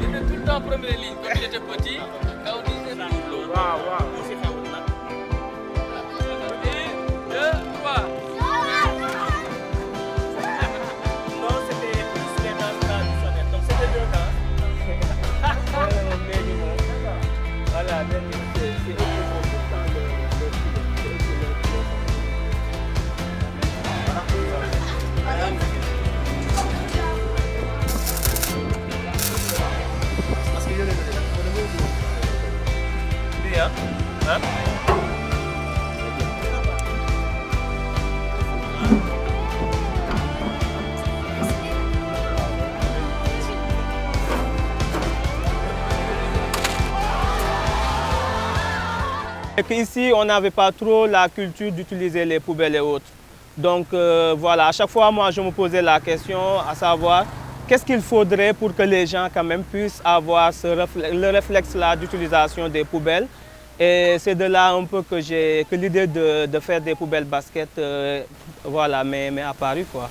J'étais tout le temps en première ligne quand j'étais petit. Hein. Hein. Et ici, on n'avait pas trop la culture d'utiliser les poubelles et autres. Donc euh, voilà, à chaque fois, moi, je me posais la question à savoir qu'est-ce qu'il faudrait pour que les gens quand même puissent avoir le réflexe-là d'utilisation des poubelles? Et c'est de là un peu que, que l'idée de, de, faire des poubelles basket euh, voilà, m'est apparue. Quoi.